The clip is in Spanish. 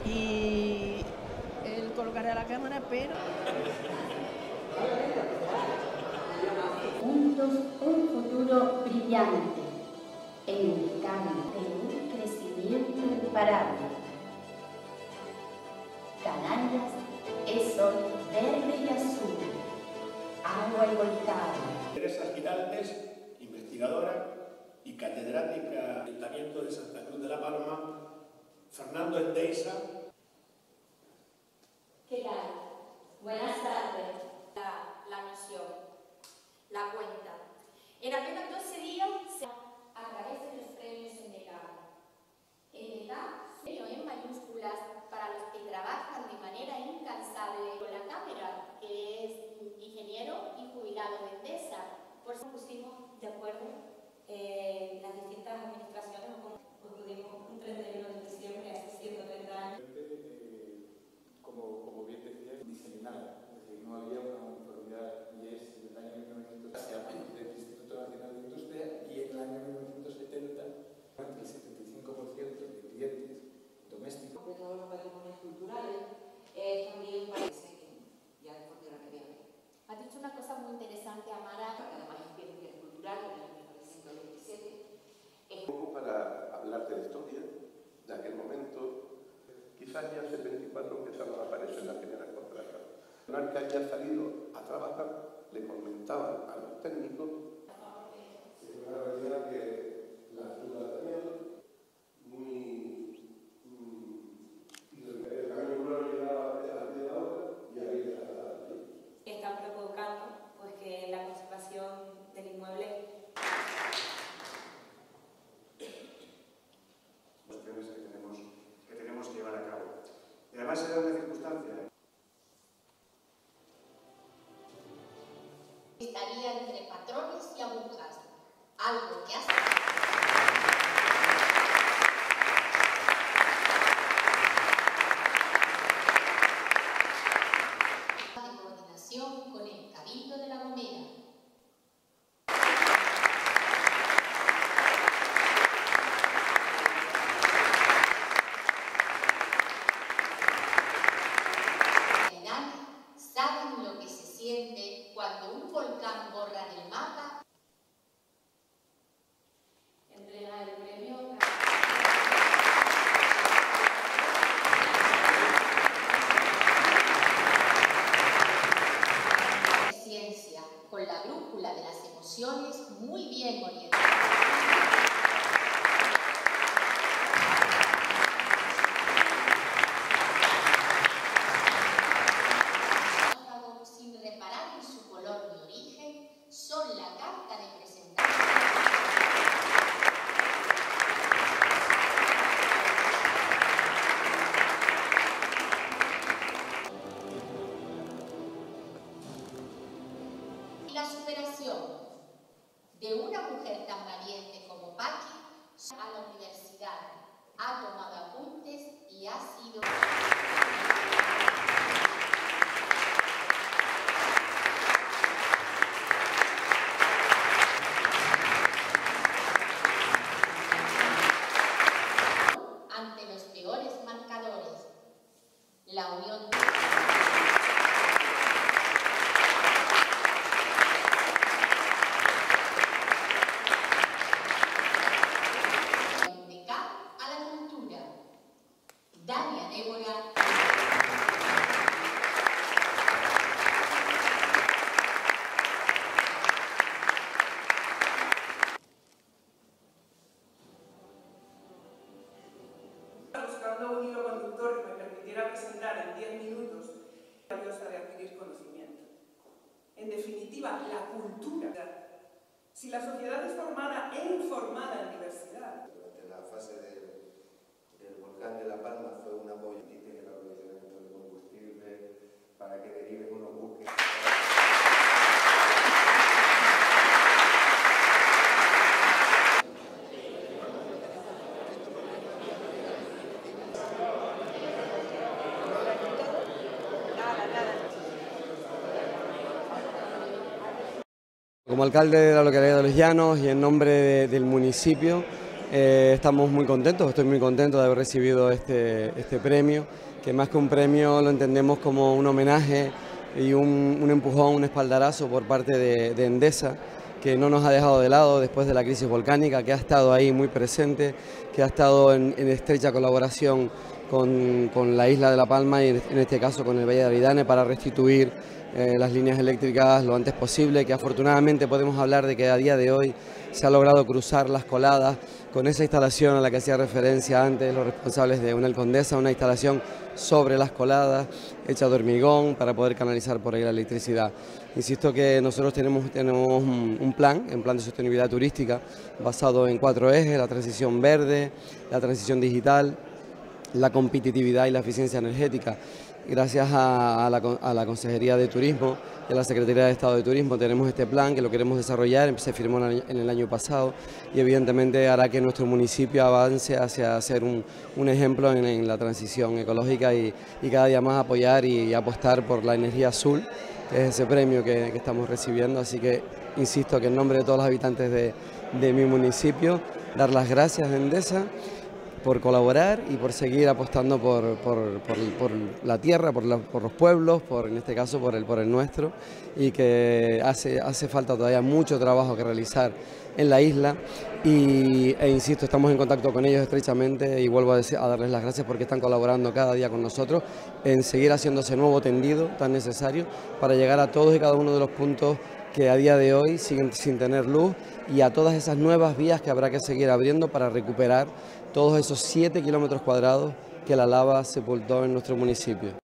aquí él colocará la cámara, pero... Juntos un futuro brillante, en el campo de un crecimiento imparable. Canarias es hoy verde y azul, agua y volcán. Teresa Giraldes, investigadora y catedrática del Ayuntamiento de Santa Cruz de la Palma, Fernando Endeiza. ¿Qué tal? Buenas tardes. La, la misión, la cuenta. En apenas 12 días, se, a través de los premios en decano. En decano, en mayúsculas para los que trabajan de manera incansable con la cámara, que es ingeniero y jubilado de Endesa. Por eso pusimos de acuerdo eh, las distintas administraciones, pues pudimos un 31 de diciembre, hace 130 años. Como, como bien decía, diseminada, es decir, no había una uniformidad y es del año 1900 hacia del Instituto Nacional de Industria y en el año 1970 el 75% de clientes domésticos. De todos los patrimonios culturales, eh, también parece que ya después de la que viene. Has dicho una cosa muy interesante, Amara. Además, es bien cultural, el 1927. Un poco para hablar de la historia de aquel momento, quizás ya en 74 empezaron a aparecer las primeras contratas. Una que haya salido a trabajar le comentaba a los técnicos Алгунес. Presentar en 10 minutos la valiosa de adquirir conocimiento. En definitiva, la cultura. Si la sociedad es formada e informada en diversidad, Durante la fase del, volcán de La Palma fue un apoyo el aprovisionamiento de combustible para que deriven unos buques. Como alcalde de la localidad de Los Llanos y en nombre de- del municipio, Eh, estamos muy contentos, estoy muy contento de haber recibido este, este premio, que más que un premio lo entendemos como un homenaje y un, empujón, un espaldarazo por parte de, Endesa, que no nos ha dejado de lado después de la crisis volcánica, que ha estado ahí muy presente, que ha estado en, estrecha colaboración con, la isla de La Palma y en este caso con el Valle de Avidane para restituir eh, las líneas eléctricas lo antes posible, que afortunadamente podemos hablar de que a día de hoy se ha logrado cruzar las coladas con esa instalación a la que hacía referencia antes los responsables de una Condesa, una instalación sobre las coladas, hecha de hormigón para poder canalizar por ahí la electricidad. Insisto que nosotros tenemos, tenemos un plan, un plan de sostenibilidad turística basado en cuatro ejes, la transición verde, la transición digital, la competitividad y la eficiencia energética. Gracias a, la, Consejería de Turismo y a la Secretaría de Estado de Turismo tenemos este plan que lo queremos desarrollar, se firmó en el año pasado y evidentemente hará que nuestro municipio avance hacia ser un, ejemplo en, la transición ecológica y, cada día más apoyar y, apostar por la energía azul, que es ese premio que, estamos recibiendo. Así que insisto que en nombre de todos los habitantes de, de mi municipio, dar las gracias a Endesa por colaborar y por seguir apostando por, la tierra, por, los pueblos, por, en este caso por el, por el nuestro, y que hace, hace falta todavía mucho trabajo que realizar en la isla. Y, e insisto, estamos en contacto con ellos estrechamente y vuelvo a, a, darles las gracias porque están colaborando cada día con nosotros en seguir haciendo ese nuevo tendido tan necesario para llegar a todos y cada uno de los puntos que a día de hoy siguen sin tener luz y a todas esas nuevas vías que habrá que seguir abriendo para recuperar todos esos 7 kilómetros cuadrados que la lava sepultó en nuestro municipio.